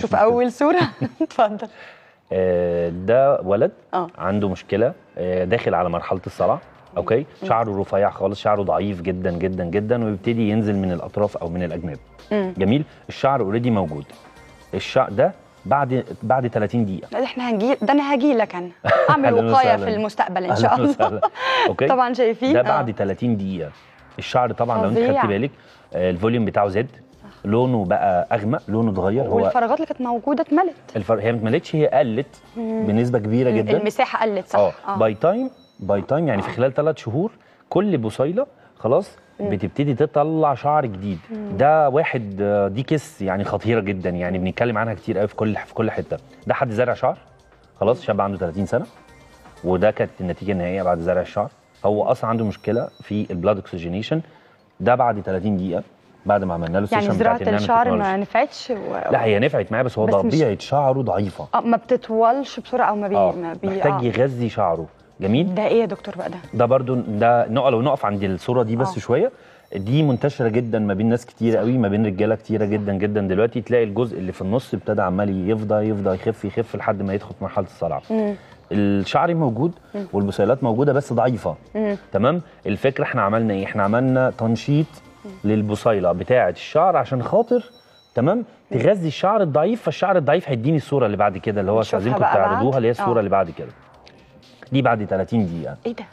شوف أول صورة. اتفضل. آه، ده ولد آه. عنده مشكلة آه، داخل على مرحلة الصلع okay؟ شعره رفيع خالص شعره ضعيف جدا جدا جدا ويبتدي ينزل من الأطراف أو من الأجناب. مم. جميل؟ الشعر already موجود. الشعر ده بعد بعد 30 دقيقة. إحنا هنجي ده أنا هاجي لك أنا. أعمل وقاية. في المستقبل إن شاء الله. okay؟ طبعا شايفين. ده آه. بعد 30 دقيقة. الشعر طبعا لو أنت. خدتي بالك آه، ال volume بتاعه زاد. لونه بقى أغمق لونه اتغير هو والفراغات اللي كانت موجودة اتملت. الفر... هي ما اتملتش هي قلت بنسبة كبيرة جدا. المساحة قلت صح. آه. by time by time يعني في خلال ثلاث شهور كل بصيله خلاص بتبتدي تطلع شعر جديد. ده واحد آه، دي case يعني خطيرة جدا يعني بنتكلم عنها كتير قوي في كل في كل حتة. ده حد زارع شعر؟ خلاص شاب عنده 30 سنة. وده كانت النتيجة النهائية بعد زرع الشعر. هو أصلا عنده مشكلة في ال blood oxygenation ده بعد 30 دقيقة. بعد ما عملنا له يعني زراعة الشعر ما. نفعتش و... لا هي نفعت معاه بس هو بس مش- طبيعه شعره ضعيفة. آه، ما بتطولش بسرعة أو ما بي, آه ما بي... محتاج آه. يغذي شعره. جميل؟ ده إيه يا دكتور بقى ده؟ ده برضو ده لو نقف عند الصورة دي بس آه. شوية. دي منتشرة جدا ما بين ناس كتير قوي ما بين رجالة كتيرة جدا جدا دلوقتي. تلاقي الجزء اللي في النص ابتدى عمال يفضى يفضى يخف يخف لحد ما يدخل في مرحلة الصلع. الشعر موجود والبصيلات موجودة بس ضعيفة. تمام؟ الفكرة إحنا عملنا إيه؟ إحنا عملنا تنشيط للبصيلة بتاعة الشعر عشان خاطر تمام؟ تغذي الشعر الضعيف فالشعر الضعيف هيديني الصورة اللي بعد كده اللي هو بعد. تعرضوها اللي هي الصورة آه. اللي بعد كده. دي بعد 30 دقيقة. إيه ده؟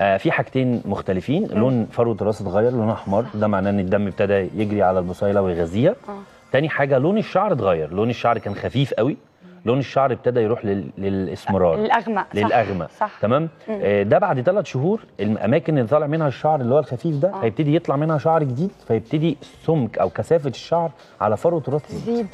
آه في حاجتين مختلفين. لون فروه الراس اتغير لونها أحمر. ده معناه إن الدم ابتدى يجري على البصيلة ويغذيها. آه. تاني حاجة لون الشعر اتغير. لون الشعر كان خفيف قوي. لون الشعر ابتدى يروح لل... للإسمرار الاغمق صح. للأغمق صح تمام آه ده بعد ثلاث شهور الأماكن اللي طالع منها الشعر اللي هو الخفيف ده آه. هيبتدي يطلع منها شعر جديد فيبتدي سمك أو كثافة الشعر على فروة الراس تزيد. زيد